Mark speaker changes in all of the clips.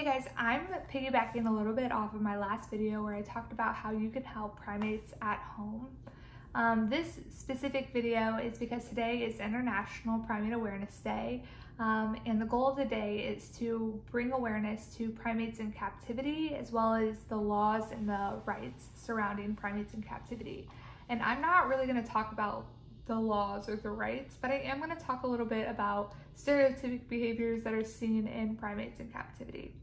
Speaker 1: Hey guys, I'm piggybacking a little bit off of my last video where I talked about how you can help primates at home. Um, this specific video is because today is International Primate Awareness Day, um, and the goal of the day is to bring awareness to primates in captivity as well as the laws and the rights surrounding primates in captivity. And I'm not really going to talk about the laws or the rights, but I am going to talk a little bit about stereotypic behaviors that are seen in primates in captivity.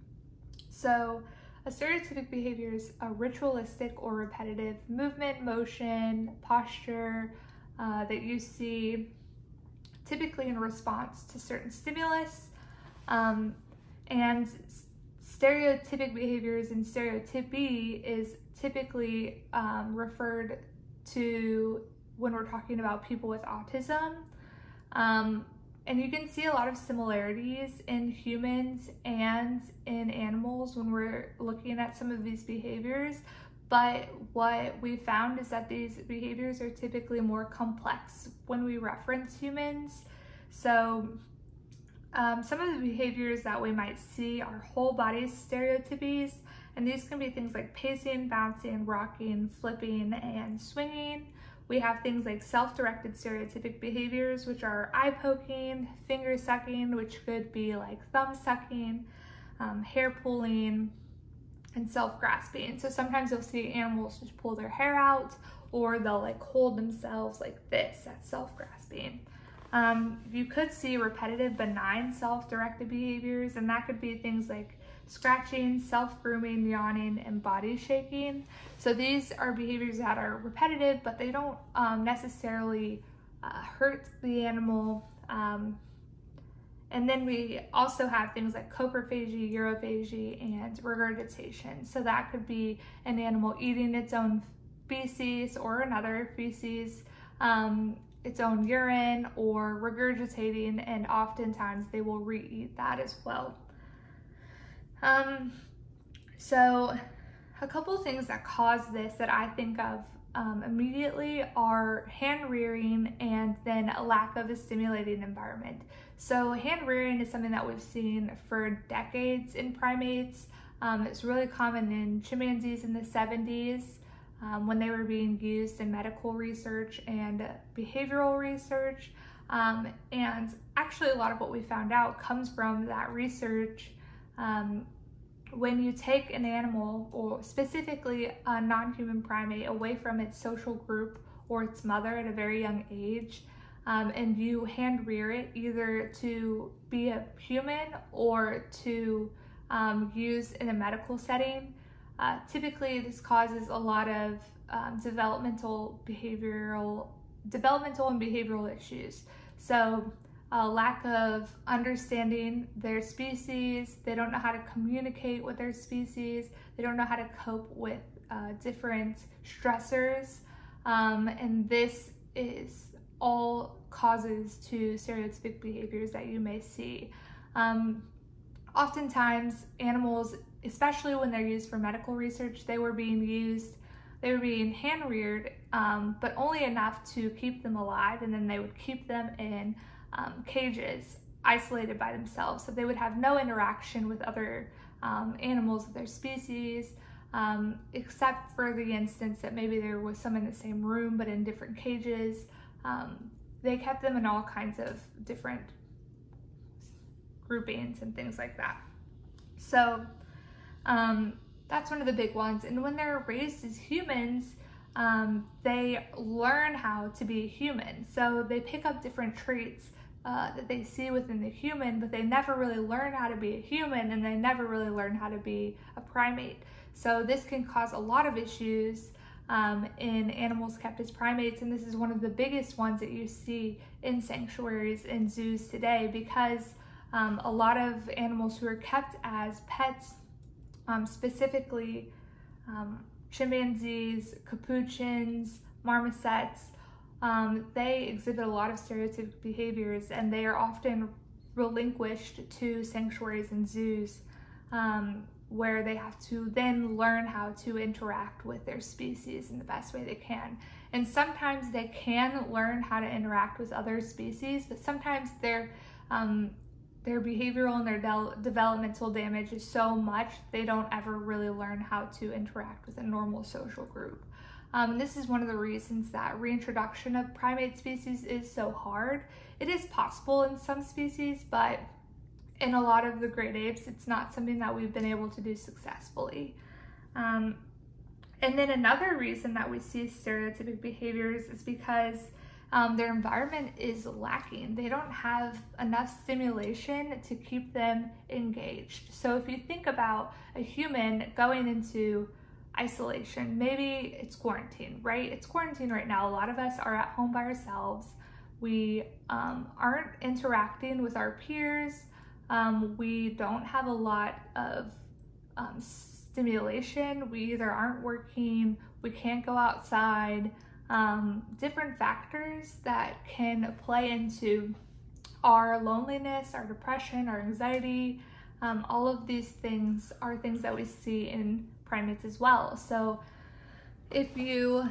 Speaker 1: So, a stereotypic behavior is a ritualistic or repetitive movement, motion, posture uh, that you see typically in response to certain stimulus. Um, and stereotypic behaviors and stereotypy is typically um, referred to when we're talking about people with autism. Um, and you can see a lot of similarities in humans and in animals when we're looking at some of these behaviors. But what we found is that these behaviors are typically more complex when we reference humans. So um, some of the behaviors that we might see are whole body stereotypies, and these can be things like pacing, bouncing, rocking, flipping, and swinging. We have things like self-directed stereotypic behaviors, which are eye poking, finger sucking, which could be like thumb sucking, um, hair pulling, and self-grasping. So sometimes you'll see animals just pull their hair out or they'll like hold themselves like this, that's self-grasping. Um, you could see repetitive benign self-directed behaviors and that could be things like scratching, self-grooming, yawning, and body shaking. So these are behaviors that are repetitive, but they don't um, necessarily uh, hurt the animal. Um, and then we also have things like coprophagy, urophagy, and regurgitation. So that could be an animal eating its own feces or another feces, um, its own urine, or regurgitating, and oftentimes they will re-eat that as well. Um, so a couple things that cause this that I think of um, immediately are hand rearing and then a lack of a stimulating environment. So hand rearing is something that we've seen for decades in primates. Um, it's really common in chimpanzees in the 70s um, when they were being used in medical research and behavioral research. Um, and actually a lot of what we found out comes from that research um, when you take an animal, or specifically a non-human primate, away from its social group or its mother at a very young age, um, and you hand rear it either to be a human or to um, use in a medical setting, uh, typically this causes a lot of um, developmental behavioral developmental and behavioral issues. So a lack of understanding their species. They don't know how to communicate with their species. They don't know how to cope with uh, different stressors. Um, and this is all causes to stereotypic behaviors that you may see. Um, oftentimes, animals, especially when they're used for medical research, they were being used, they were being hand reared, um, but only enough to keep them alive, and then they would keep them in um, cages isolated by themselves so they would have no interaction with other um, animals of their species um, except for the instance that maybe there was some in the same room but in different cages. Um, they kept them in all kinds of different groupings and things like that. So um, that's one of the big ones. And when they're raised as humans um, they learn how to be human. So they pick up different traits uh, that they see within the human, but they never really learn how to be a human and they never really learn how to be a primate. So this can cause a lot of issues um, in animals kept as primates, and this is one of the biggest ones that you see in sanctuaries and zoos today because um, a lot of animals who are kept as pets, um, specifically um, chimpanzees, capuchins, marmosets, um, they exhibit a lot of stereotypic behaviors and they are often relinquished to sanctuaries and zoos um, where they have to then learn how to interact with their species in the best way they can. And sometimes they can learn how to interact with other species, but sometimes they're um, their behavioral and their de developmental damage is so much, they don't ever really learn how to interact with a normal social group. Um, this is one of the reasons that reintroduction of primate species is so hard. It is possible in some species, but in a lot of the great apes, it's not something that we've been able to do successfully. Um, and then another reason that we see stereotypic behaviors is because um, their environment is lacking. They don't have enough stimulation to keep them engaged. So if you think about a human going into isolation, maybe it's quarantine, right? It's quarantine right now. A lot of us are at home by ourselves. We um, aren't interacting with our peers. Um, we don't have a lot of um, stimulation. We either aren't working, we can't go outside um, different factors that can play into our loneliness, our depression, our anxiety. Um, all of these things are things that we see in primates as well. So if you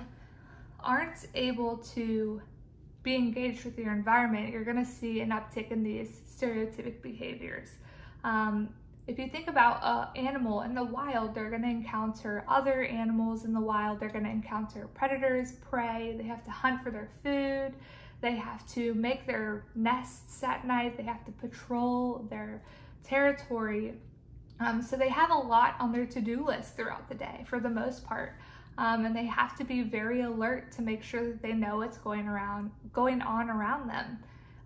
Speaker 1: aren't able to be engaged with your environment, you're going to see an uptick in these stereotypic behaviors. Um, if you think about an animal in the wild, they're going to encounter other animals in the wild. They're going to encounter predators, prey. They have to hunt for their food. They have to make their nests at night. They have to patrol their territory. Um, so they have a lot on their to-do list throughout the day for the most part. Um, and they have to be very alert to make sure that they know what's going around, going on around them.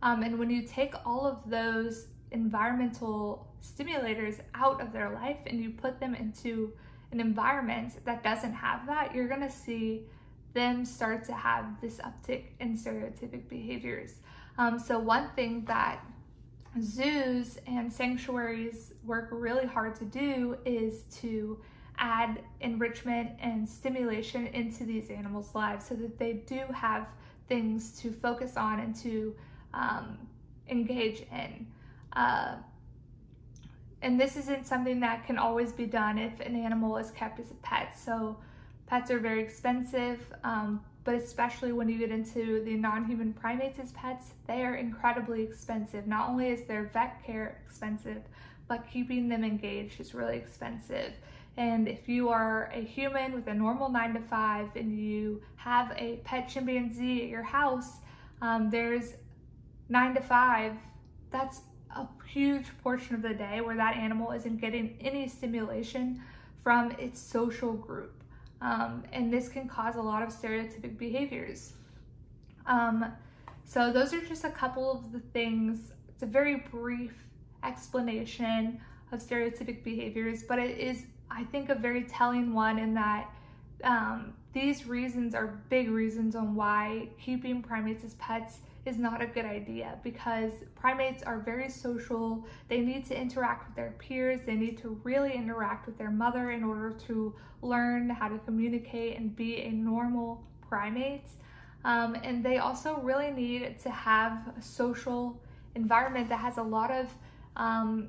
Speaker 1: Um, and when you take all of those environmental stimulators out of their life and you put them into an environment that doesn't have that, you're gonna see them start to have this uptick in stereotypic behaviors. Um, so one thing that zoos and sanctuaries work really hard to do is to add enrichment and stimulation into these animals' lives so that they do have things to focus on and to um, engage in. Uh, and this isn't something that can always be done if an animal is kept as a pet. So pets are very expensive, um, but especially when you get into the non-human primates as pets, they are incredibly expensive. Not only is their vet care expensive, but keeping them engaged is really expensive. And if you are a human with a normal nine to five and you have a pet chimpanzee at your house, um, there's nine to five, that's a huge portion of the day where that animal isn't getting any stimulation from its social group. Um, and this can cause a lot of stereotypic behaviors. Um, so those are just a couple of the things. It's a very brief explanation of stereotypic behaviors, but it is, I think, a very telling one in that um, these reasons are big reasons on why keeping primates as pets is not a good idea because primates are very social. They need to interact with their peers. They need to really interact with their mother in order to learn how to communicate and be a normal primate. Um, and they also really need to have a social environment that has a lot of um,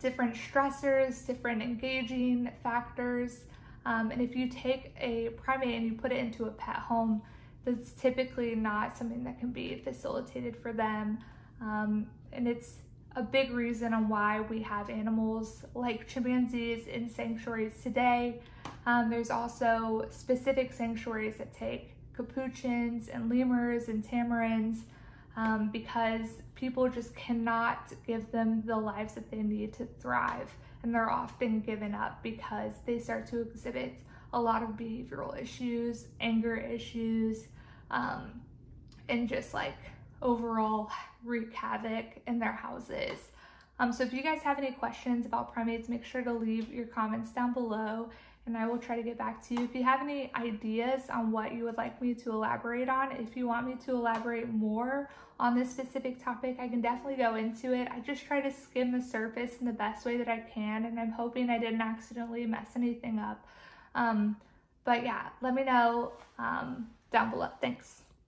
Speaker 1: different stressors, different engaging factors. Um, and if you take a primate and you put it into a pet home, that's typically not something that can be facilitated for them. Um, and it's a big reason on why we have animals like chimpanzees in sanctuaries today. Um, there's also specific sanctuaries that take capuchins and lemurs and tamarins um, because people just cannot give them the lives that they need to thrive. And they're often given up because they start to exhibit a lot of behavioral issues, anger issues, um, and just like overall wreak havoc in their houses. Um, so if you guys have any questions about primates, make sure to leave your comments down below and I will try to get back to you. If you have any ideas on what you would like me to elaborate on, if you want me to elaborate more on this specific topic, I can definitely go into it. I just try to skim the surface in the best way that I can, and I'm hoping I didn't accidentally mess anything up. Um, but yeah, let me know um, down below. Thanks.